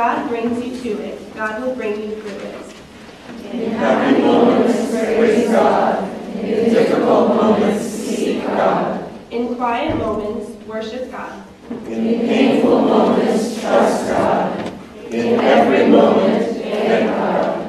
God brings you to it, God will bring you through it. In happy moments, praise God. In difficult moments, seek God. In quiet moments, worship God. In painful moments, trust God. In every moment, thank God.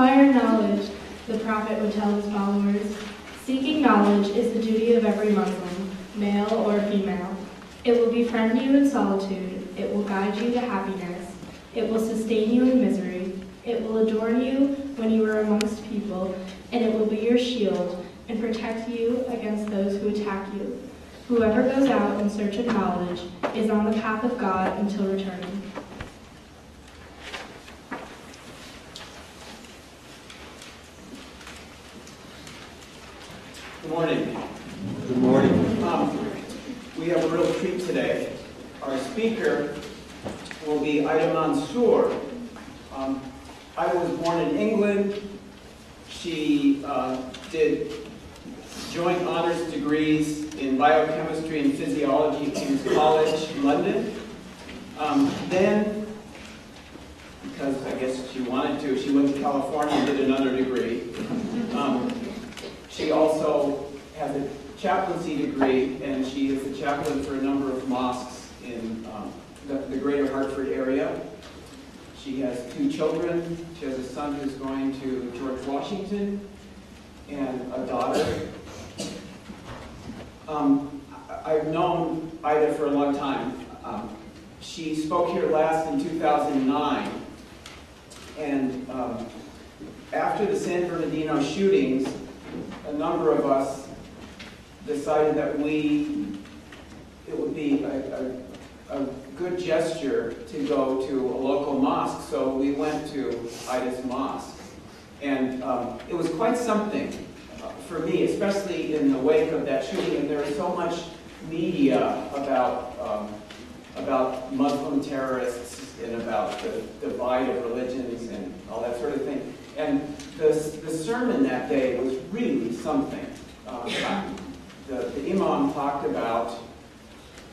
Acquire knowledge, the prophet would tell his followers. Seeking knowledge is the duty of every Muslim, male or female. It will befriend you in solitude. It will guide you to happiness. It will sustain you in misery. It will adorn you when you are amongst people, and it will be your shield and protect you against those who attack you. Whoever goes out in search of knowledge is on the path of God until returning. Morning. Good morning. Um, We have a real treat today. Our speaker will be Aida Mansoor. Um, Aida was born in England. She uh, did joint honors degrees in biochemistry and physiology at King's College, London. Um, Then, because I guess she wanted to, she went to California and did another degree. Um, she also has a chaplaincy degree, and she is the chaplain for a number of mosques in um, the the greater Hartford area. She has two children. She has a son who's going to George Washington, and a daughter. Um, I've known Aida for a long time. Um, She spoke here last in 2009, and um, after the San Bernardino shootings, a number of us decided that we, it would be a, a, a good gesture to go to a local mosque, so we went to Aida's Mosque. And um, it was quite something for me, especially in the wake of that shooting, and there was so much media about, um, about Muslim terrorists and about the divide of religions and all that sort of thing. And the, the sermon that day was really something. Uh, the, the imam talked about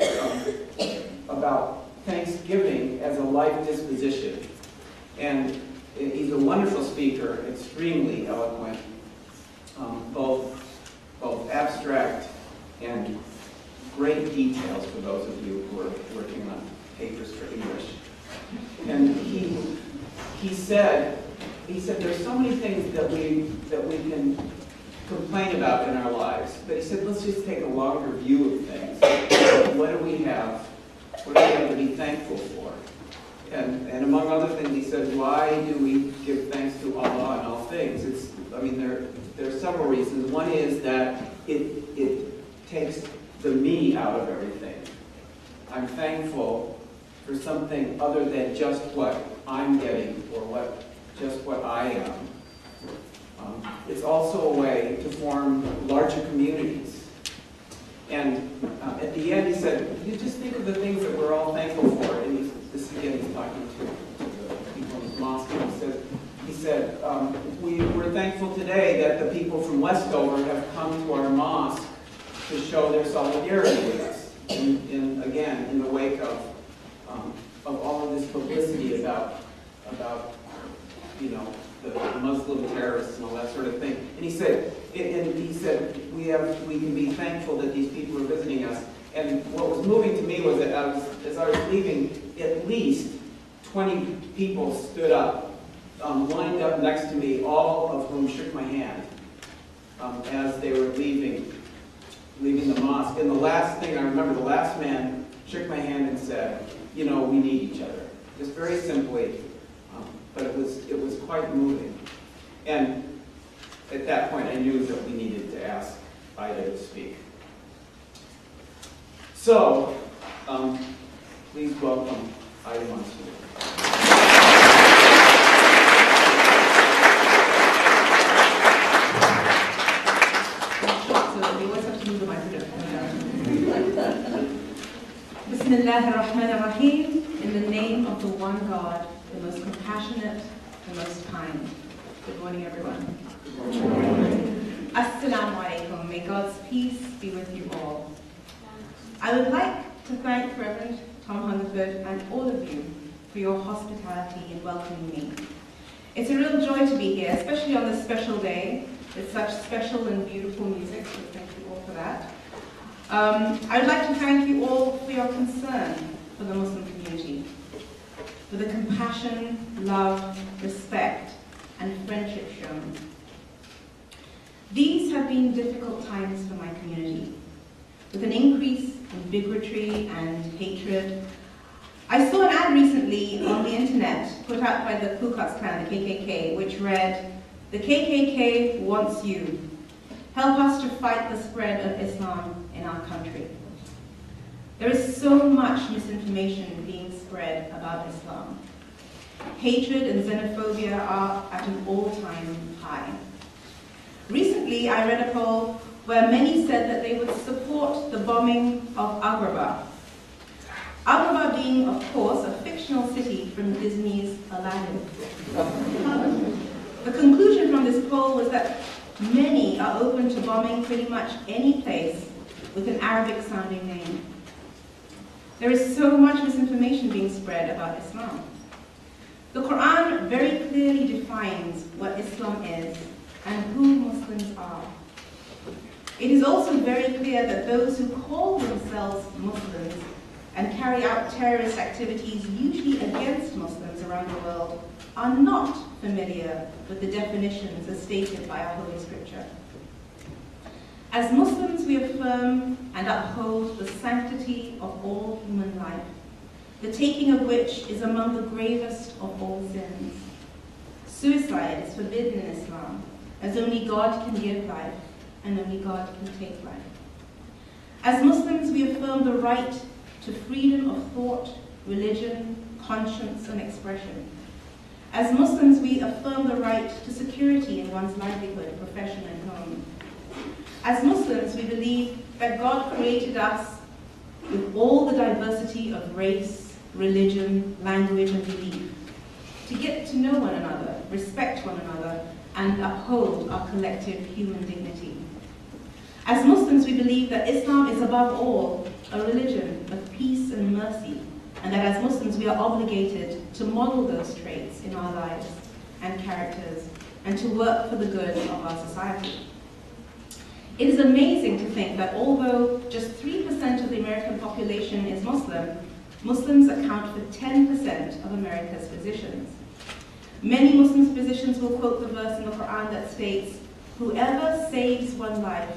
um, about Thanksgiving as a life disposition, and he's a wonderful speaker, extremely eloquent, um, both both abstract and great details for those of you who are working on papers for English. And he he said he said there's so many things that we that we can complain about in our lives, but he said let's just take a longer view of things. What do we have? What do we have to be thankful for? And, and among other things, he said, why do we give thanks to Allah in all things? It's, I mean, there, there are several reasons. One is that it, it takes the me out of everything. I'm thankful for something other than just what I'm getting or what just what I am. Um, it's also a way to form larger communities. And um, at the end, he said, you just think of the things that we're all thankful for. And he's, this again, he's talking to, to the people in the mosque. And he said, he said um, we, we're thankful today that the people from Westover have come to our mosque to show their solidarity with us. In, in again, in the wake of, um, of all of this publicity about, about you know, the Muslim terrorists and all that sort of thing. And he said, and he said, we have, we can be thankful that these people are visiting us. And what was moving to me was that as I was leaving, at least 20 people stood up, um, lined up next to me, all of whom shook my hand um, as they were leaving, leaving the mosque. And the last thing I remember, the last man shook my hand and said, you know, we need each other. Just very simply, um, but it was quite moving. And at that point, I knew that we needed to ask Aida to speak. So, um, please welcome Aida ar-Rahim. In the name of the one God, the most compassionate, the most kind. Good morning, everyone. Assalamu alaikum. May God's peace be with you all. I would like to thank Reverend Tom Hungerford and all of you for your hospitality in welcoming me. It's a real joy to be here, especially on this special day with such special and beautiful music, so thank you all for that. Um, I would like to thank you all for your concern for the Muslim community, for the compassion, love, respect, and friendship shown. These have been difficult times for my community. With an increase in bigotry and hatred, I saw an ad recently on the internet put out by the Ku Klux Klan, the KKK, which read, The KKK wants you. Help us to fight the spread of Islam in our country. There is so much misinformation being spread about Islam. Hatred and xenophobia are at an all-time high. Recently, I read a poll where many said that they would support the bombing of Agrabah. Agrabah being, of course, a fictional city from Disney's Aladdin. the conclusion from this poll was that many are open to bombing pretty much any place with an Arabic-sounding name. There is so much misinformation being spread about Islam. The Quran very clearly defines what Islam is and who Muslims are. It is also very clear that those who call themselves Muslims and carry out terrorist activities usually against Muslims around the world are not familiar with the definitions as stated by our Holy Scripture. As Muslims, we affirm and uphold the sanctity of all human life, the taking of which is among the gravest of all sins. Suicide is forbidden in Islam, as only God can give life and only God can take life. As Muslims, we affirm the right to freedom of thought, religion, conscience, and expression. As Muslims, we affirm the right to security in one's livelihood, profession, and home. As Muslims, we believe that God created us with all the diversity of race, religion, language, and belief to get to know one another, respect one another, and uphold our collective human dignity. As Muslims, we believe that Islam is above all a religion of peace and mercy, and that as Muslims we are obligated to model those traits in our lives and characters, and to work for the good of our society. It is amazing to think that although just 3% of the American population is Muslim, Muslims account for 10% of America's physicians. Many Muslim physicians will quote the verse in the Quran that states, Whoever saves one life,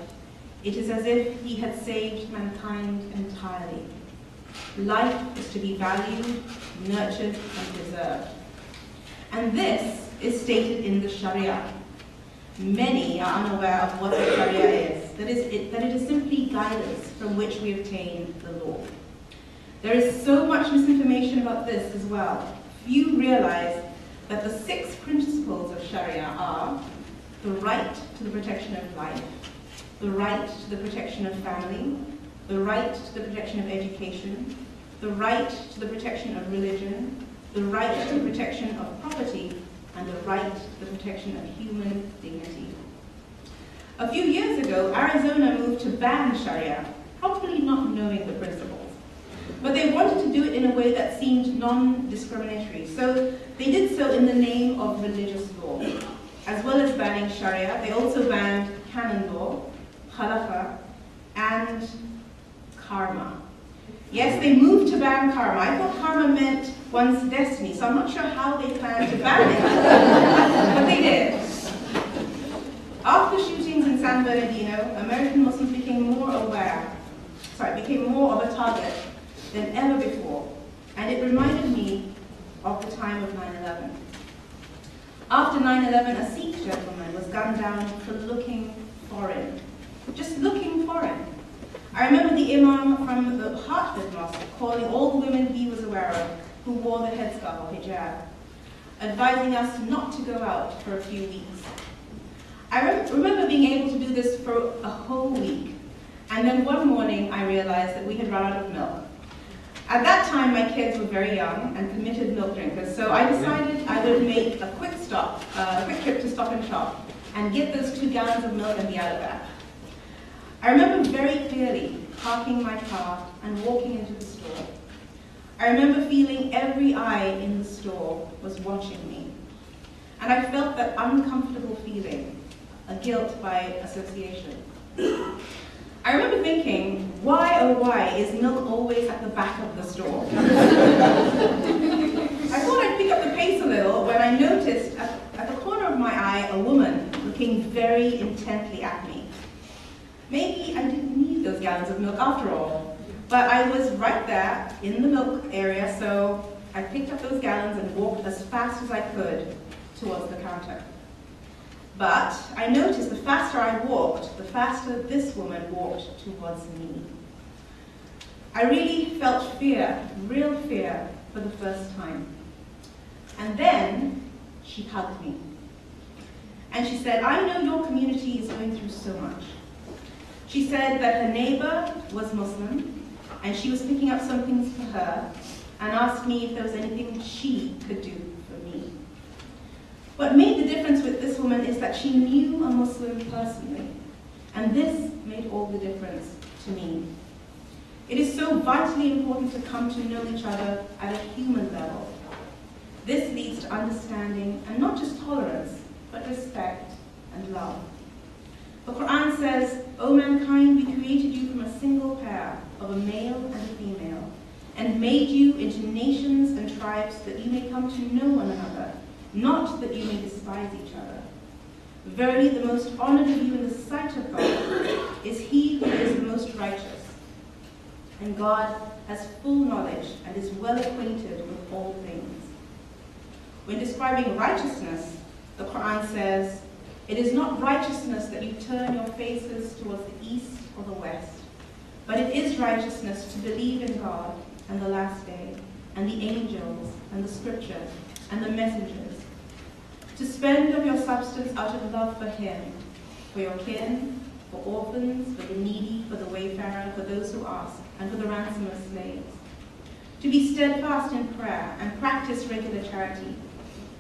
it is as if he had saved mankind entirely. Life is to be valued, nurtured, and preserved. And this is stated in the Sharia, Many are unaware of what the Sharia is, that, is it, that it is simply guidance from which we obtain the law. There is so much misinformation about this as well. Few realize that the six principles of Sharia are the right to the protection of life, the right to the protection of family, the right to the protection of education, the right to the protection of religion, the right to the protection of property, and the right to the protection of human dignity. A few years ago, Arizona moved to ban Sharia, probably not knowing the principles. But they wanted to do it in a way that seemed non-discriminatory. So they did so in the name of religious law. As well as banning Sharia, they also banned canon law, halakha, and karma. Yes, they moved to ban karma. I one's destiny, so I'm not sure how they planned to ban it, but they did. After shootings in San Bernardino, American Muslims became more aware, sorry, became more of a target than ever before, and it reminded me of the time of 9-11. After 9-11, a Sikh gentleman was gunned down for looking foreign, just looking foreign. I remember the imam from the Hartford Mosque calling all the women he was aware of who wore the headscarf or hijab, advising us not to go out for a few weeks. I re remember being able to do this for a whole week, and then one morning I realized that we had run out of milk. At that time, my kids were very young and committed milk drinkers, so I decided I would make a quick stop, uh, a quick trip to Stop and Shop, and get those two gallons of milk and be out of that. I remember very clearly parking my car and walking into the. I remember feeling every eye in the store was watching me. And I felt that uncomfortable feeling, a guilt by association. I remember thinking, why oh why is milk always at the back of the store? I thought I'd pick up the pace a little when I noticed at, at the corner of my eye a woman looking very intently at me. Maybe I didn't need those gallons of milk after all, but I was right there in the milk area, so I picked up those gallons and walked as fast as I could towards the counter. But I noticed the faster I walked, the faster this woman walked towards me. I really felt fear, real fear, for the first time. And then she hugged me. And she said, I know your community is going through so much. She said that her neighbor was Muslim, and she was picking up some things for her, and asked me if there was anything she could do for me. What made the difference with this woman is that she knew a Muslim personally, and this made all the difference to me. It is so vitally important to come to know each other at a human level. This leads to understanding and not just tolerance, but respect and love. The Quran says, O mankind, we created you from a single pair of a male and a female, and made you into nations and tribes that you may come to know one another, not that you may despise each other. Verily, the most honored of you in the sight of God is he who is the most righteous. And God has full knowledge and is well acquainted with all things. When describing righteousness, the Quran says, It is not righteousness that you turn your faces towards the east or the west, but it is righteousness to believe in God and the last day, and the angels, and the scriptures, and the messengers, to spend of your substance out of love for Him, for your kin, for orphans, for the needy, for the wayfarer, for those who ask, and for the ransom of slaves. To be steadfast in prayer and practice regular charity,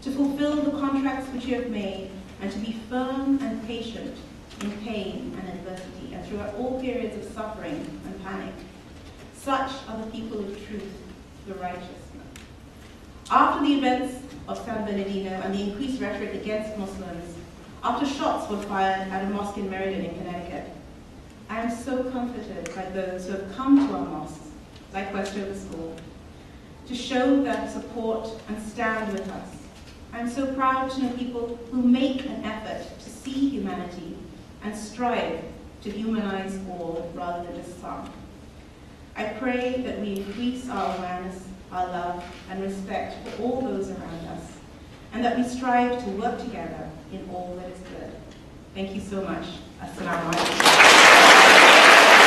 to fulfill the contracts which you have made, and to be firm and patient in pain and adversity, and throughout all periods of suffering and panic. Such are the people of truth, the righteous. After the events of San Bernardino and the increased rhetoric against Muslims, after shots were fired at a mosque in Meriden in Connecticut, I am so comforted by those who have come to our mosques, like Westover School, to show their support and stand with us. I am so proud to know people who make an effort to see humanity and strive to humanize all rather than just some. I pray that we increase our awareness, our love, and respect for all those around us, and that we strive to work together in all that is good. Thank you so much. Assalamu alaikum.